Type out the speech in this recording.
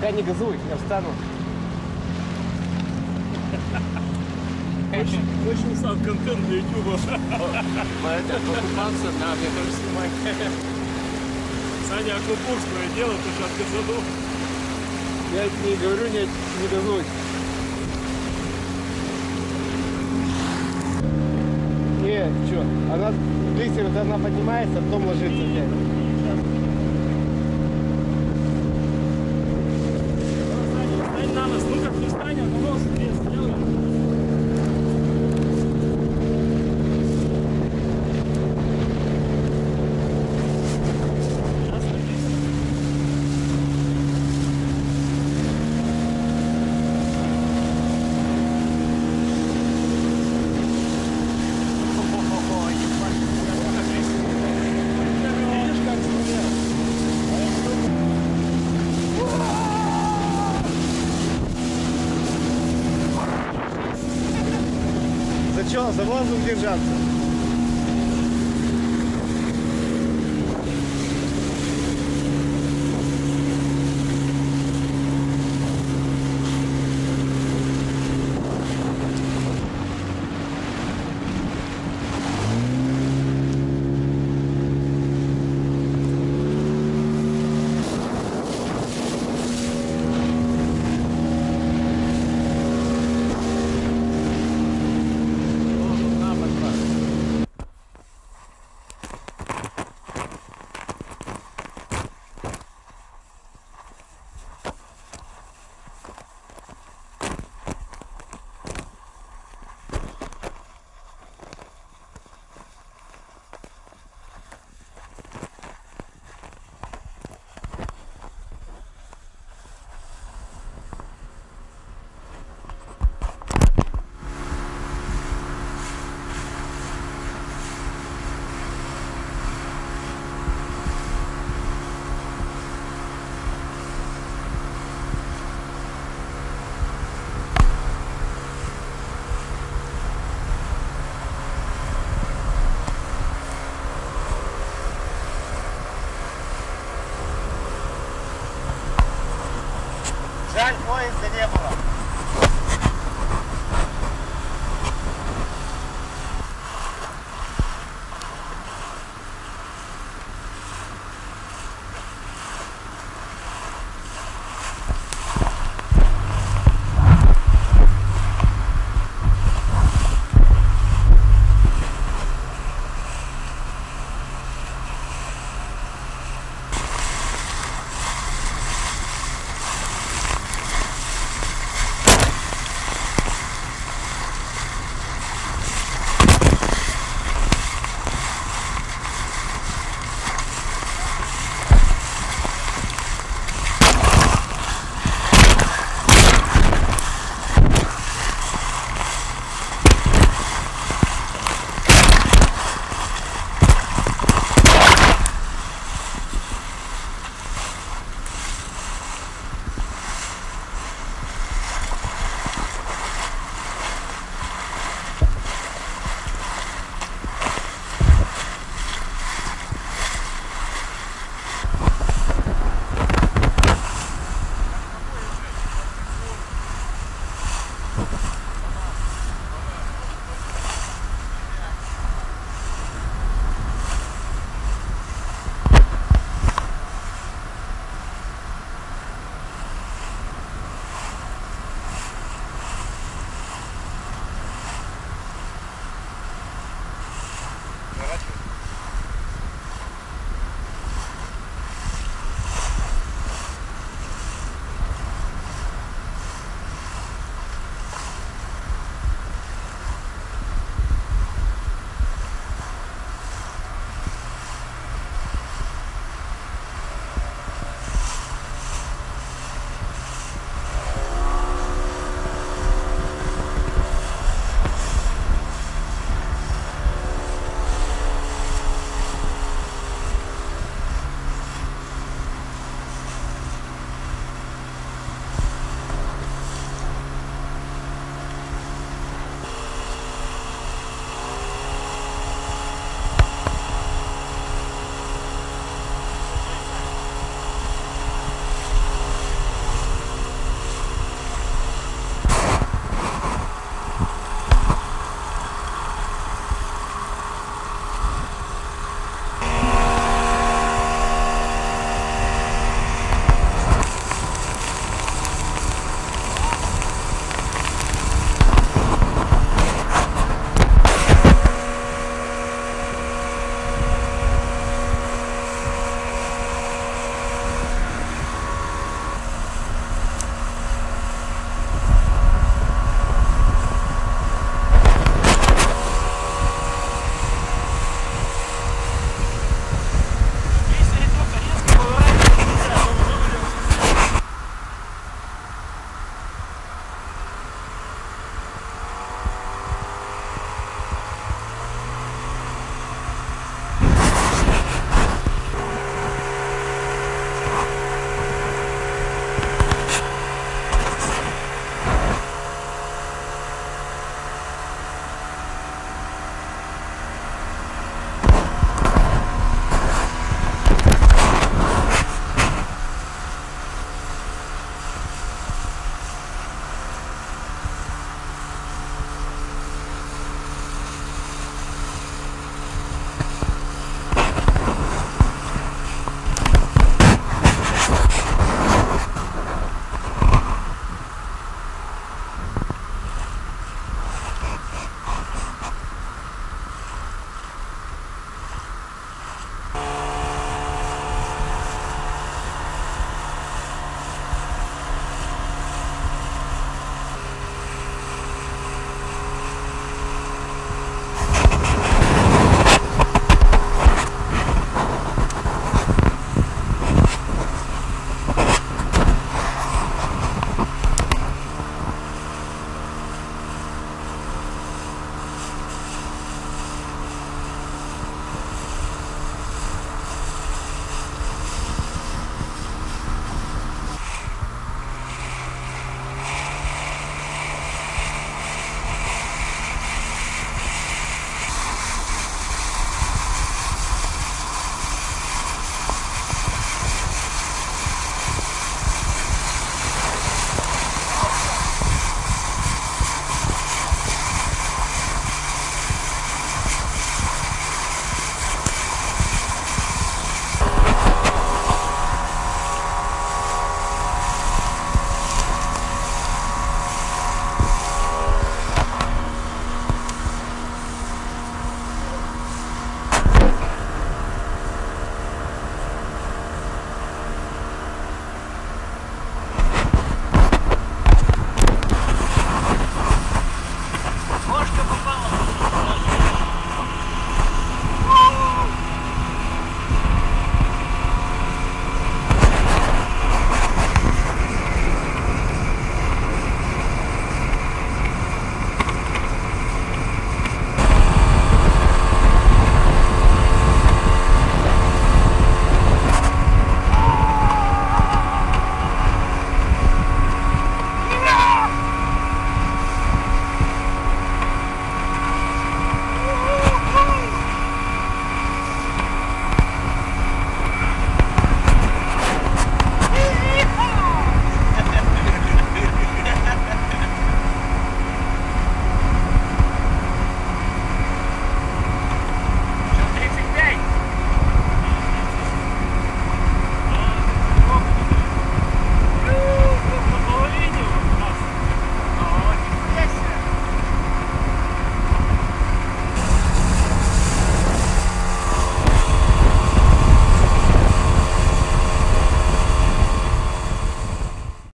Пока не газуй, я встану. Очень, очень сам контент для ютуба. Это оккупация, да, мне тоже снимать. Саня Акупурское дело, ты же отказанул. Я не говорю, не, не газуй. Не, что, она, вот она поднимается, а потом ложится опять. España. За что, за